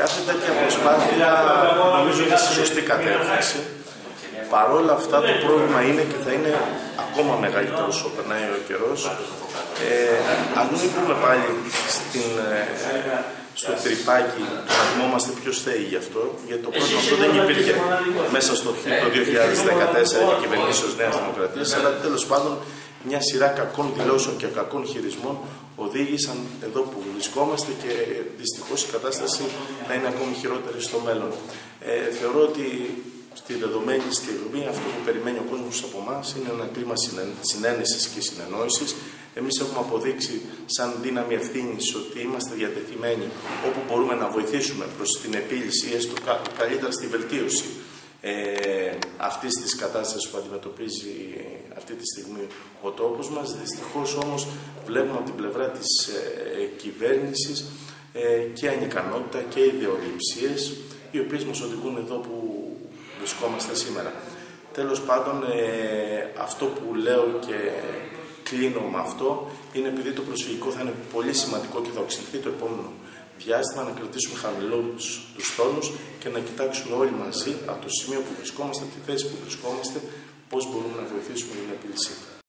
Κάθε τέτοια προσπάθεια νομίζω είναι στη σωστή κατεύθυνση. Παρόλα αυτά το πρόβλημα είναι και θα είναι ακόμα μεγαλύτερος όσο περνάει ο καιρός. Ε, ας μην πούμε πάλι στην, ε, στο τρυπάκι να θυμόμαστε ποιος θέλει γι' αυτό, γιατί το πρόβλημα αυτό δεν υπήρχε μέσα στο το 2014 και κυβερνήσεως Νέας Δημοκρατίας, αλλά τέλος πάντων μια σειρά κακών δηλώσεων και κακών χειρισμών οδήγησαν εδώ που βρισκόμαστε και δυστυχώς η κατάσταση θα είναι ακόμη χειρότερη στο μέλλον. Ε, θεωρώ ότι στη δεδομένη στιγμή αυτό που περιμένει ο κόσμος από εμά είναι ένα κλίμα συνένεσης και συνεννόησης. Εμείς έχουμε αποδείξει σαν δύναμη ευθύνης ότι είμαστε διατεθειμένοι όπου μπορούμε να βοηθήσουμε προς την επίλυση ή έστω καλύτερα στη βελτίωση ε, αυτής της κατάστασης που αντιμετωπίζει αυτή τη στιγμή ο τόπος μας. Δυστυχώς όμως βλέπουμε από την πλευρά της ε, κυβέρνησης ε, και ανικανότητα και ιδεολειψίες οι οποίες μας οδηγούν εδώ που βρισκόμαστε σήμερα. Τέλος πάντων, ε, αυτό που λέω και κλείνω με αυτό είναι επειδή το προσφυγικό θα είναι πολύ σημαντικό και θα οξυνθεί το επόμενο διάστημα να κρατήσουμε χαμηλούς τους τόνους και να κοιτάξουμε όλοι μαζί από το σημείο που βρισκόμαστε, από τη θέση που βρισκόμαστε, πώς μπορούμε να βοηθήσουμε την επίλυση.